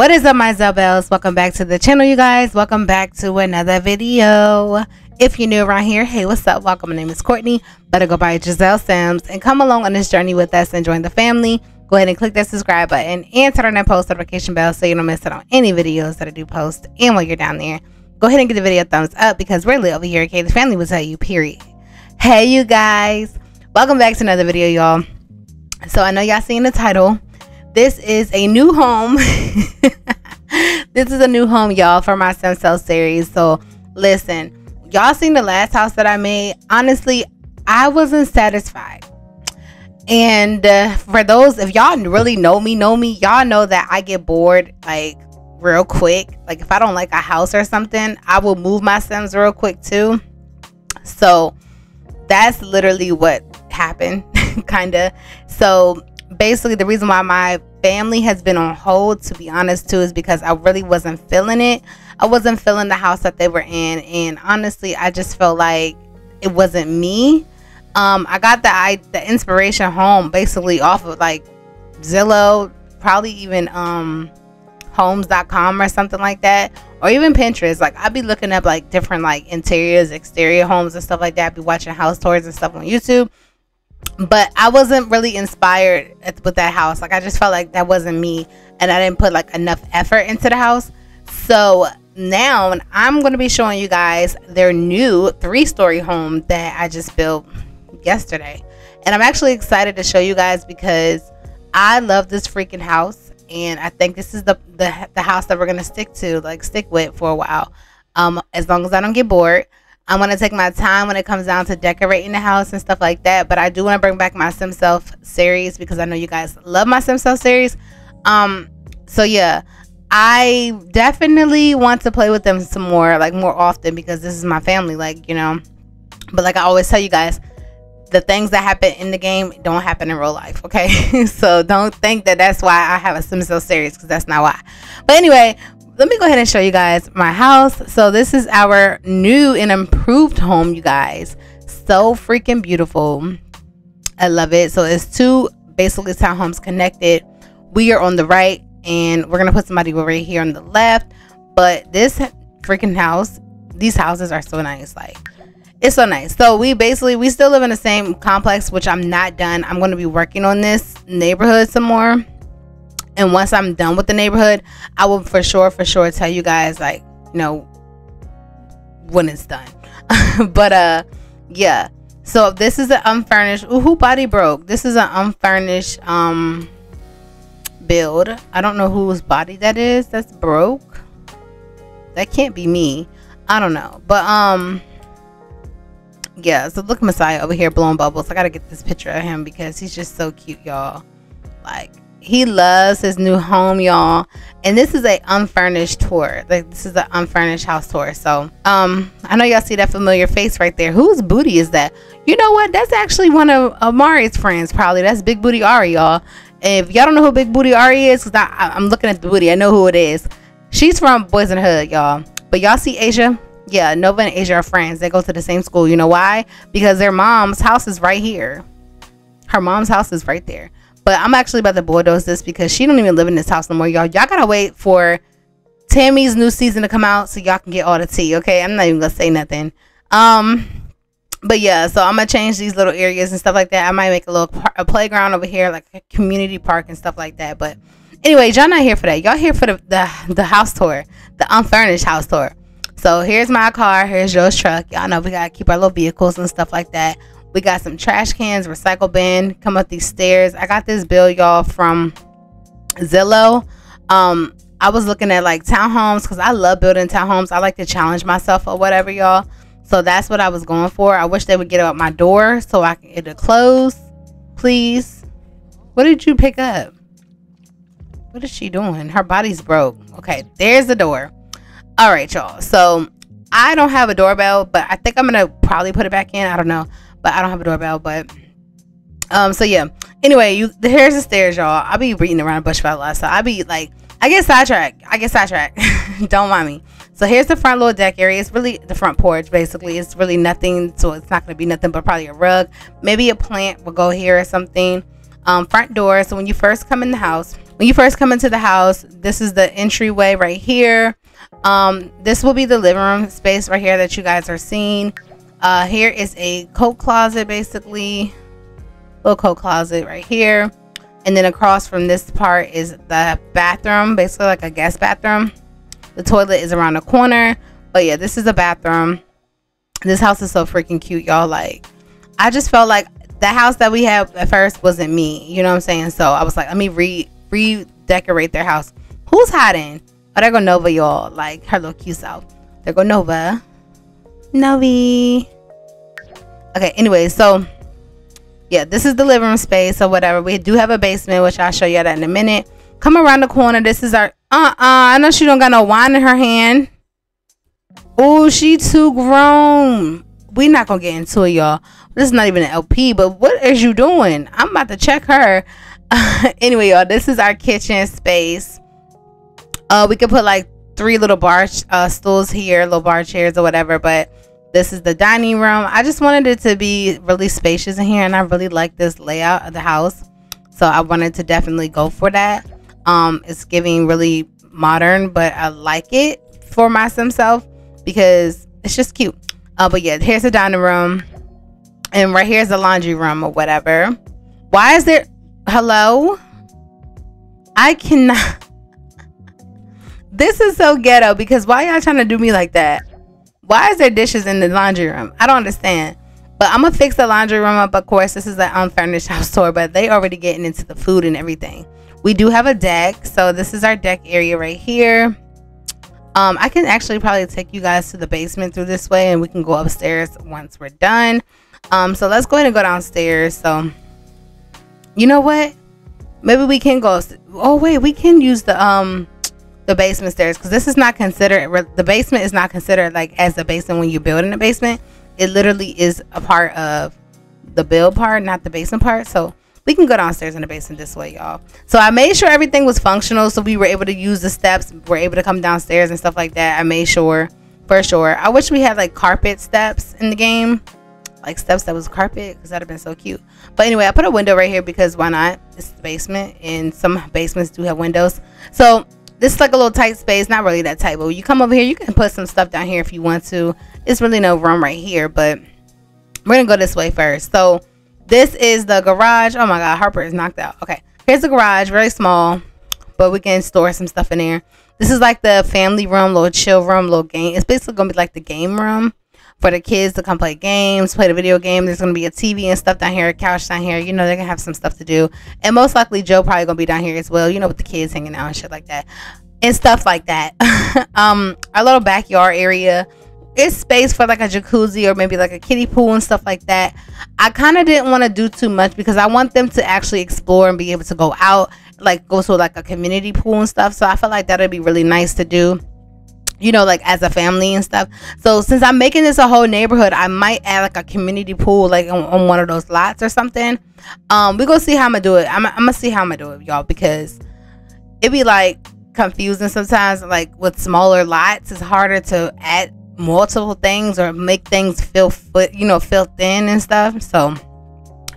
What is up, my Zelbels? Welcome back to the channel, you guys. Welcome back to another video. If you're new around here, hey, what's up? Welcome. My name is Kortney. Better go by Jizel Sims and come along on this journey with us and join the family. Go ahead and click that subscribe button and turn on that post notification bell so you don't miss out on any videos that I do post. And while you're down there, go ahead and give the video a thumbs up because we're really over here. Okay, the family will tell you. Period. Hey, you guys. Welcome back to another video, y'all. So I know y'all seen the title this is a new home. this is a new home, y'all, for my Sim Self series. So listen, y'all seen the last house that I made. Honestly, I wasn't satisfied. And uh, for those, if y'all really know me, know me, y'all know that I get bored like real quick. Like if I don't like a house or something, I will move my Sims real quick too. So that's literally what happened, kind of. So basically the reason why my family has been on hold to be honest too is because i really wasn't feeling it. I wasn't feeling the house that they were in and honestly i just felt like it wasn't me. Um i got the i the inspiration home basically off of like zillow probably even um homes.com or something like that or even pinterest. Like i'd be looking up like different like interiors exterior homes and stuff like that. I'd be watching house tours and stuff on youtube but I wasn't really inspired with that house. Like I just felt like that wasn't me, and I didn't put like enough effort into the house. So now I'm going to be showing you guys their new three-story home that I just built yesterday, and I'm actually excited to show you guys because I love this freaking house, and I think this is the the, the house that we're going to stick to, like stick with for a while. Um, as long as I don't get bored. I'm gonna take my time when it comes down to decorating the house and stuff like that. But I do want to bring back my Sim Self series because I know you guys love my Sim Self series. Um, so yeah, I definitely want to play with them some more, like more often because this is my family, like you know. But like I always tell you guys, the things that happen in the game don't happen in real life okay so don't think that that's why i have a Sim Self series because that's not why but anyway let me go ahead and show you guys my house. So this is our new and improved home, you guys. So freaking beautiful. I love it. So it's two basically townhomes connected. We are on the right and we're gonna put somebody over here on the left. But this freaking house, these houses are so nice. Like it's so nice. So we basically we still live in the same complex, which I'm not done. I'm gonna be working on this neighborhood some more and once i'm done with the neighborhood i will for sure for sure tell you guys like you know when it's done. But uh yeah. So this is an unfurnished ooh, who body broke. This is an unfurnished um build. I don't know whose body that is that's broke. That can't be me. I don't know. But um yeah so look messiah over here blowing bubbles. I gotta get this picture of him because he's just so cute y'all. Like he loves his new home y'all. And this is a unfurnished tour. Like this is an unfurnished house tour. So um i know y'all see that familiar face right there. Whose booty is that? You know what? That's actually one of amari's friends probably. That's big booty ari y'all. If y'all don't know who big booty ari is because i'm looking at the booty. I know who it is. She's from boys in hood y'all. But y'all see asia? Yeah nova and asia are friends. They go to the same school. You know why? Because their mom's house is right here. Her mom's house is right there but I'm actually about to bulldoze this because she don't even live in this house no more, y'all. Y'all gotta wait for Tammy's new season to come out so y'all can get all the tea. Okay, I'm not even gonna say nothing. Um, but yeah, so I'm gonna change these little areas and stuff like that. I might make a little par- a playground over here, like a community park and stuff like that. But anyway, y'all not here for that. Y'all here for the the, the house tour, the unfurnished house tour. So here's my car. Here's Joe's truck. Y'all know we gotta keep our little vehicles and stuff like that. We got some trash cans, recycle bin, come up these stairs. I got this bill, y'all, from Zillow. Um, I was looking at like townhomes because I love building townhomes. I like to challenge myself or whatever, y'all. So that's what I was going for. I wish they would get up my door so I can get it closed. Please. What did you pick up? What is she doing? Her body's broke. Okay, there's the door. All right, y'all. So I don't have a doorbell, but I think I'm gonna probably put it back in. I don't know but I don't have a doorbell. But um, so yeah. Anyway, you the here's the stairs, y'all. I'll be reading around the bush about a lot, so I'll be like, I get sidetracked. I get sidetracked. don't mind me. So here's the front little deck area. It's really the front porch, basically. It's really nothing, so it's not gonna be nothing but probably a rug. Maybe a plant will go here or something. Um, front door. So when you first come in the house, when you first come into the house this is the entryway right here um this will be the living room space right here that you guys are seeing uh here is a coat closet basically. Little coat closet right here. And then across from this part is the bathroom basically like a guest bathroom. The toilet is around the corner. But yeah this is the bathroom. This house is so freaking cute y'all. Like i just felt like the house that we had at first wasn't me. You know what i'm saying? So i was like let me re redecorate their house. Who's hiding? Oh there go nova y'all. Like her little cute self. There go nova novi. Okay anyway so yeah this is the living room space or whatever. We do have a basement which i'll show you that in a minute. Come around the corner. This is our uh-uh i know she don't got no wine in her hand. Oh she too grown. We not gonna get into it y'all. This is not even an lp but what is you doing? I'm about to check her. Anyway y'all this is our kitchen space. Uh we could put like three little bar uh, stools here little bar chairs or whatever but this is the dining room. I just wanted it to be really spacious in here and i really like this layout of the house so i wanted to definitely go for that. Um it's giving really modern but i like it for myself because it's just cute. Uh but yeah here's the dining room and right here's the laundry room or whatever. Why is there hello? I cannot this is so ghetto because why y'all trying to do me like that why is there dishes in the laundry room? I don't understand. But I'm gonna fix the laundry room up. Of course, this is an unfurnished house tour, but they already getting into the food and everything. We do have a deck, so this is our deck area right here. Um, I can actually probably take you guys to the basement through this way, and we can go upstairs once we're done. Um, so let's go ahead and go downstairs. So, you know what? Maybe we can go. Oh wait, we can use the um the basement stairs because this is not considered the basement is not considered like as a basement when you build in the basement. It literally is a part of the build part not the basement part. So we can go downstairs in the basement this way y'all. So i made sure everything was functional so we were able to use the steps we're able to come downstairs and stuff like that. I made sure for sure. I wish we had like carpet steps in the game like steps that was carpet because that'd have been so cute. But anyway i put a window right here because why not? It's the basement and some basements do have windows. So this is like a little tight space not really that tight but when you come over here you can put some stuff down here if you want to. It's really no room right here but we're gonna go this way first. So this is the garage. Oh my god harper is knocked out. Okay here's the garage very small but we can store some stuff in there. This is like the family room little chill room little game. It's basically gonna be like the game room for the kids to come play games, play the video game. There's gonna be a TV and stuff down here, a couch down here. You know, they're gonna have some stuff to do. And most likely Joe probably gonna be down here as well, you know, with the kids hanging out and shit like that. And stuff like that. um, our little backyard area. It's space for like a jacuzzi or maybe like a kiddie pool and stuff like that. I kind of didn't want to do too much because I want them to actually explore and be able to go out, like go to like a community pool and stuff. So I felt like that would be really nice to do you know, like as a family and stuff. So since I'm making this a whole neighborhood, I might add like a community pool, like on, on one of those lots or something. Um, we gonna see how I'm gonna do it. I'm, I'm gonna see how I'm gonna do it, y'all, because it be like confusing sometimes. Like with smaller lots, it's harder to add multiple things or make things feel foot, you know, feel thin and stuff. So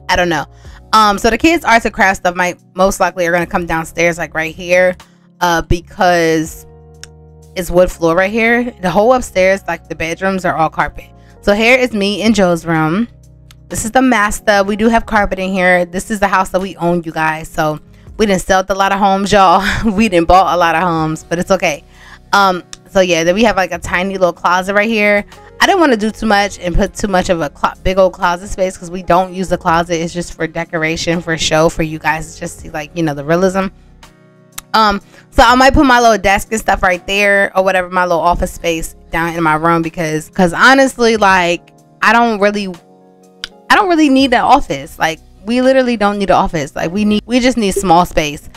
I don't know. Um, so the kids' arts and crafts stuff might most likely are gonna come downstairs, like right here, uh, because is wood floor right here. The whole upstairs, like the bedrooms, are all carpet. So here is me in Joe's room. This is the master. We do have carpet in here. This is the house that we own, you guys. So we didn't sell a lot of homes, y'all. we didn't bought a lot of homes, but it's okay. Um, so yeah, then we have like a tiny little closet right here. I didn't want to do too much and put too much of a big old closet space because we don't use the closet. It's just for decoration, for show, for you guys just see like, you know, the realism. Um, so I might put my little desk and stuff right there or whatever, my little office space down in my room because, because honestly, like I don't really, I don't really need that office. Like we literally don't need an office. Like we need, we just need small space.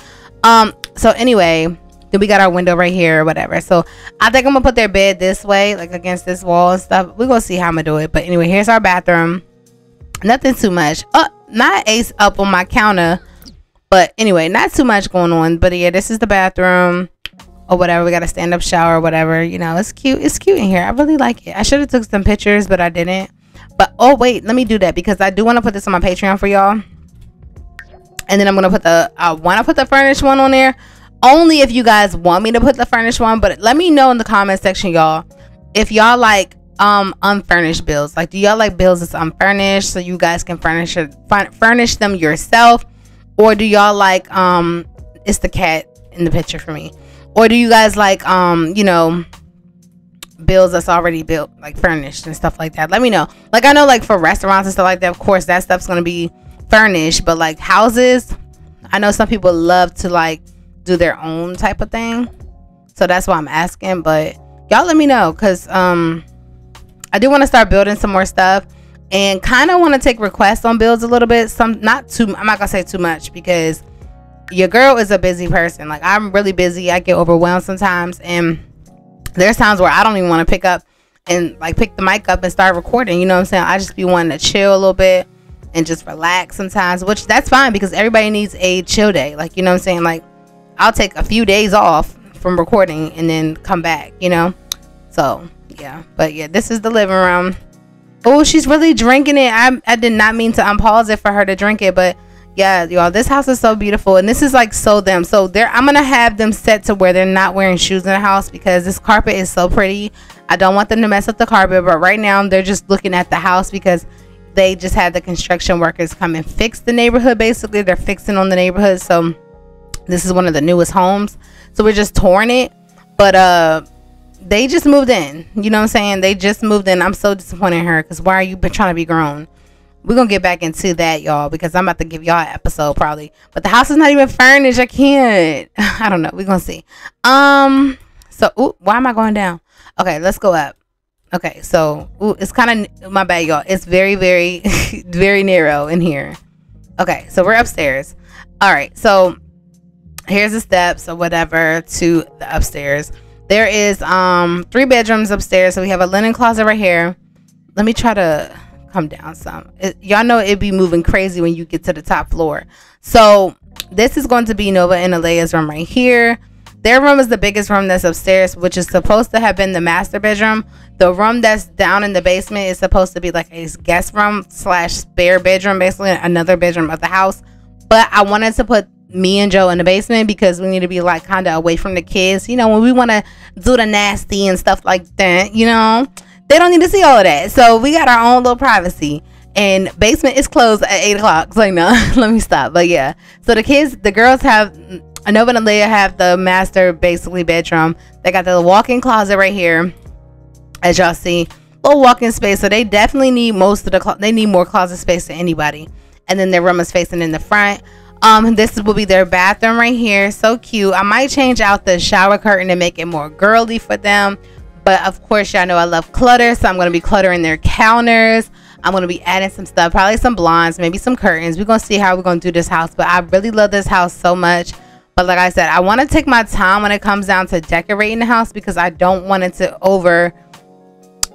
Um, so anyway, then we got our window right here or whatever. So I think I'm gonna put their bed this way, like against this wall and stuff. We're gonna see how I'm gonna do it. But anyway, here's our bathroom. Nothing too much. Oh, not ace up on my counter but anyway, not too much going on. But yeah, this is the bathroom or whatever. We got a stand up shower or whatever. You know, it's cute. It's cute in here. I really like it. I should have took some pictures, but I didn't. But oh wait, let me do that because I do want to put this on my Patreon for y'all. and then I'm gonna put the I want to put the furnished one on there only if you guys want me to put the furnished one. But let me know in the comment section, y'all, if y'all like um unfurnished bills. Like, do y'all like bills that's unfurnished so you guys can furnish it, furnish them yourself, or do y'all like um it's the cat in the picture for me, or do you guys like um you know bills that's already built like furnished and stuff like that? Let me know. Like i know like for restaurants and stuff like that of course that stuff's gonna be furnished but like houses i know some people love to like do their own type of thing. So that's why i'm asking but y'all let me know because um i do want to start building some more stuff and kind of want to take requests on builds a little bit some not too i'm not gonna say too much because your girl is a busy person like i'm really busy i get overwhelmed sometimes and there's times where i don't even want to pick up and like pick the mic up and start recording you know what i'm saying i just be wanting to chill a little bit and just relax sometimes, which that's fine because everybody needs a chill day. Like, you know what I'm saying? Like, I'll take a few days off from recording and then come back, you know? So, yeah. But yeah, this is the living room. Oh, she's really drinking it. I, I did not mean to unpause it for her to drink it, but yeah, y'all, this house is so beautiful. And this is like so them. So they're I'm gonna have them set to where they're not wearing shoes in the house because this carpet is so pretty. I don't want them to mess up the carpet, but right now they're just looking at the house because they just had the construction workers come and fix the neighborhood basically they're fixing on the neighborhood so this is one of the newest homes so we're just touring it but uh they just moved in. You know what i'm saying? They just moved in. I'm so disappointed in her because why are you trying to be grown? We're gonna get back into that y'all because i'm about to give y'all an episode probably. But the house is not even furnished. I can't. I don't know. We're gonna see. Um so ooh, why am i going down? Okay let's go up. Okay, so ooh, it's kind of my bad, y'all. It's very, very, very narrow in here. Okay, so we're upstairs. All right, so here's the steps or whatever to the upstairs. There is um three bedrooms upstairs, so we have a linen closet right here. Let me try to come down some. Y'all know it'd be moving crazy when you get to the top floor. So this is going to be Nova and Alea's room right here. Their room is the biggest room that's upstairs, which is supposed to have been the master bedroom. The room that's down in the basement is supposed to be like a guest room slash spare bedroom, basically another bedroom of the house. But I wanted to put me and Joe in the basement because we need to be like kind of away from the kids. You know, when we want to do the nasty and stuff like that, you know, they don't need to see all of that. So we got our own little privacy. And basement is closed at eight o'clock. So no, let me stop. But yeah, so the kids, the girls have Nova and Leia have the master basically bedroom. They got the walk-in closet right here, as y'all see. Little walk-in space, so they definitely need most of the clo- they need more closet space than anybody. And then their room is facing in the front. Um, this will be their bathroom right here. So cute. I might change out the shower curtain to make it more girly for them. But of course, y'all know I love clutter, so I'm gonna be cluttering their counters. I'm gonna be adding some stuff, probably some blinds, maybe some curtains. We're gonna see how we're gonna do this house. But I really love this house so much. But like I said, I want to take my time when it comes down to decorating the house because I don't want it to over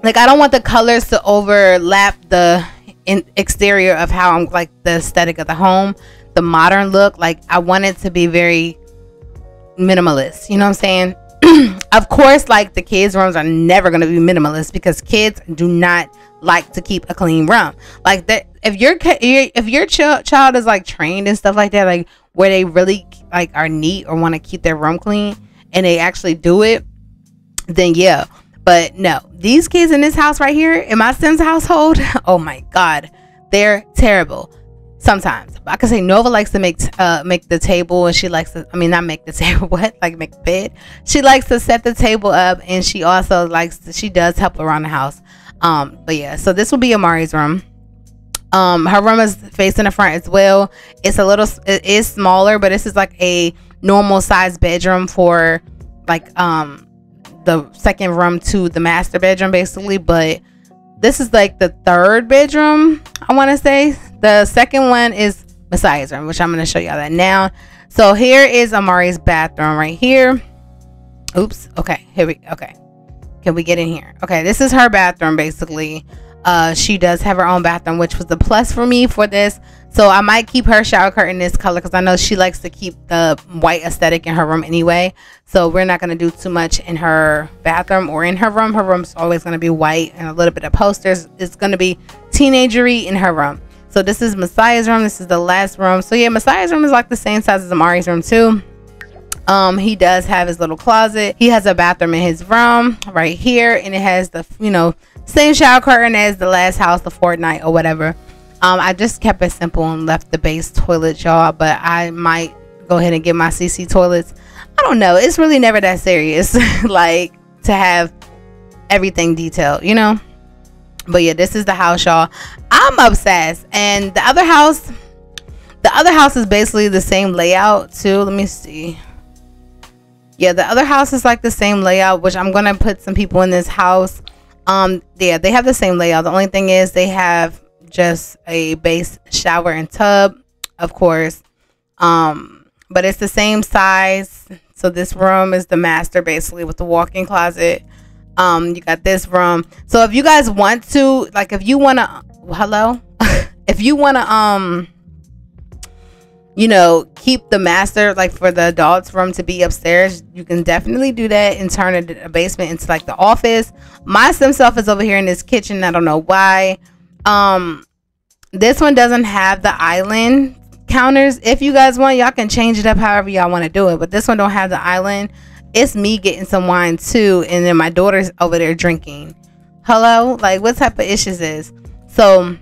like I don't want the colors to overlap the exterior of how I'm like the aesthetic of the home, the modern look. Like I want it to be very minimalist. You know what I'm saying? of course, like the kids' rooms are never gonna be minimalist because kids do not like to keep a clean room. Like that, if your if your ch- child is like trained and stuff like that, like where they really like are neat or want to keep their room clean and they actually do it, then yeah. But no, these kids in this house right here, in my son's household, oh my god, they're terrible. Sometimes I can say Nova likes to make uh make the table and she likes to I mean not make the table what like make the bed. She likes to set the table up and she also likes to, she does help around the house. Um, but yeah, so this will be Amari's room. Um, her room is facing the front as well. It's a little, it is smaller, but this is like a normal size bedroom for like um the second room to the master bedroom, basically. But this is like the third bedroom, I want to say. The second one is Messiah's room, which I'm going to show y'all that now. So here is Amari's bathroom right here. Oops. Okay. Here we. Okay. Can we get in here? Okay. This is her bathroom, basically. Uh, she does have her own bathroom, which was the plus for me for this. So I might keep her shower curtain this color because I know she likes to keep the white aesthetic in her room anyway. So we're not going to do too much in her bathroom or in her room. Her room's always going to be white and a little bit of posters. It's going to be teenagery in her room. So this is Messiah's room. This is the last room. So yeah, Messiah's room is like the same size as Amari's room too. Um, he does have his little closet. He has a bathroom in his room right here, and it has the you know same shower curtain as the last house, the Fortnite or whatever. Um, I just kept it simple and left the base toilet, y'all. But I might go ahead and get my CC toilets. I don't know. It's really never that serious, like to have everything detailed, you know. But yeah, this is the house, y'all. I'm obsessed, and the other house, the other house is basically the same layout too. Let me see. Yeah the other house is like the same layout which i'm gonna put some people in this house. Um yeah they have the same layout. The only thing is they have just a base shower and tub of course. Um but it's the same size. So this room is the master basically with the walk-in closet um you got this room so if you guys want to like if you want to hello if you want to um you know, keep the master like for the adults room to be upstairs, you can definitely do that and turn a, a basement into like the office. My sim self is over here in this kitchen. I don't know why. Um, this one doesn't have the island counters. If you guys want, y'all can change it up however y'all want to do it. But this one don't have the island. It's me getting some wine too, and then my daughter's over there drinking. Hello, like what type of issues is so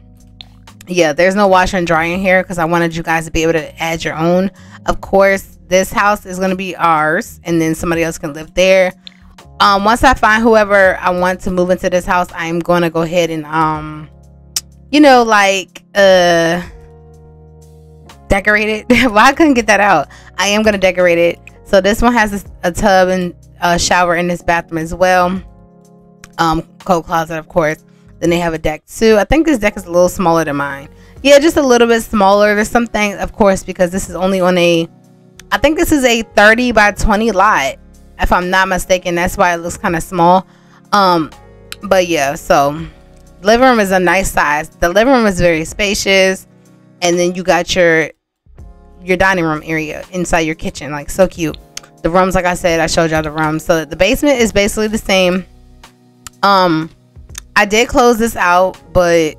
yeah, there's no washer and dryer in here because I wanted you guys to be able to add your own. Of course, this house is going to be ours and then somebody else can live there. Um, once I find whoever I want to move into this house, I'm going to go ahead and, um, you know, like, uh, decorate it. well, I couldn't get that out. I am going to decorate it. So this one has a, a tub and a shower in this bathroom as well. Um, coat closet, of course. Then they have a deck too. I think this deck is a little smaller than mine. Yeah, just a little bit smaller. There's some things, of course, because this is only on a, I think this is a 30 by 20 lot, if I'm not mistaken. That's why it looks kind of small. Um, but yeah, so living room is a nice size. The living room is very spacious, and then you got your your dining room area inside your kitchen, like so cute. The rooms, like I said, I showed y'all the rooms. So the basement is basically the same. Um, I did close this out, but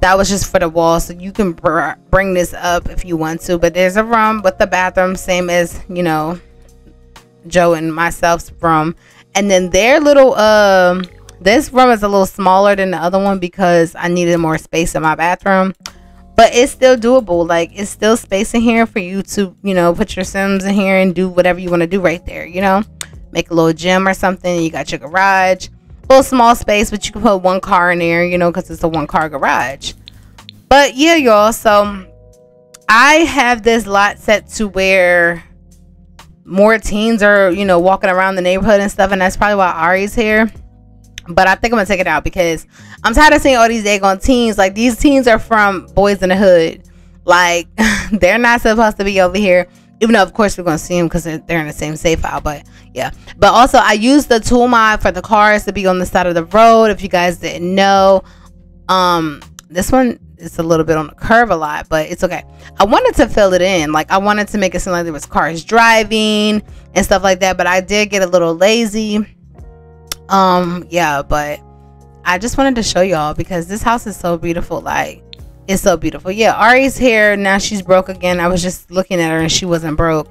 that was just for the wall. So you can br- bring this up if you want to. But there's a room with the bathroom, same as, you know, Joe and myself's room. And then their little, um, this room is a little smaller than the other one because I needed more space in my bathroom. But it's still doable. Like, it's still space in here for you to, you know, put your Sims in here and do whatever you want to do right there, you know? Make a little gym or something. You got your garage little small space, but you can put one car in there, you know, because it's a one car garage. But yeah, y'all. So I have this lot set to where more teens are, you know, walking around the neighborhood and stuff, and that's probably why Ari's here. But I think I'm gonna take it out because I'm tired of seeing all these daggone teens. Like these teens are from Boys in the Hood. Like they're not supposed to be over here even though of course we're gonna see them because they're in the same save file but yeah. But also i use the tool mod for the cars to be on the side of the road if you guys didn't know. Um this one is a little bit on the curve a lot but it's okay. I wanted to fill it in. Like i wanted to make it seem like there was cars driving and stuff like that but i did get a little lazy um yeah but i just wanted to show y'all because this house is so beautiful like it's so beautiful. Yeah, Ari's here now. She's broke again. I was just looking at her and she wasn't broke.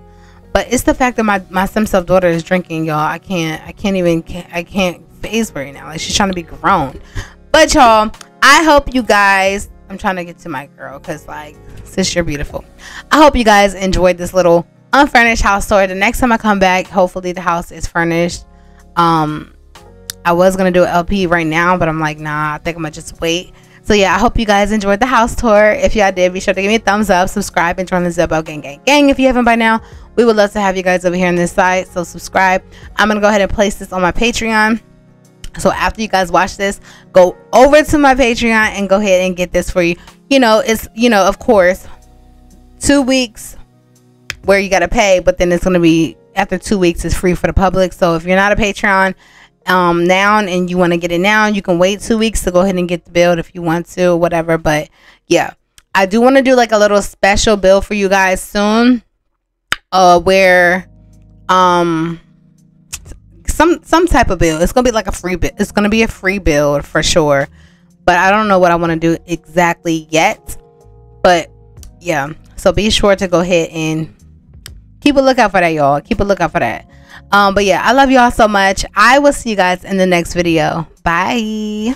But it's the fact that my my sim self daughter is drinking, y'all. I can't. I can't even. I can't her right now. Like she's trying to be grown. But y'all, I hope you guys. I'm trying to get to my girl because like, sis, you're beautiful. I hope you guys enjoyed this little unfurnished house tour. The next time I come back, hopefully the house is furnished. Um, I was gonna do an LP right now, but I'm like, nah. I think I'm gonna just wait so yeah, I hope you guys enjoyed the house tour. If y'all did, be sure to give me a thumbs up, subscribe, and join the Zebo Gang Gang Gang if you haven't by now. We would love to have you guys over here on this side. So subscribe. I'm gonna go ahead and place this on my Patreon. So after you guys watch this, go over to my Patreon and go ahead and get this for you. You know, it's you know, of course, two weeks where you gotta pay, but then it's gonna be after two weeks it's free for the public. So if you're not a Patreon, um now and you want to get it now you can wait two weeks to go ahead and get the build if you want to whatever but yeah i do want to do like a little special build for you guys soon uh where um some some type of build it's gonna be like a free bit it's gonna be a free build for sure but I don't know what I want to do exactly yet. But yeah, so be sure to go ahead and keep a lookout for that, y'all. Keep a lookout for that. Um, but yeah, I love y'all so much. I will see you guys in the next video. Bye.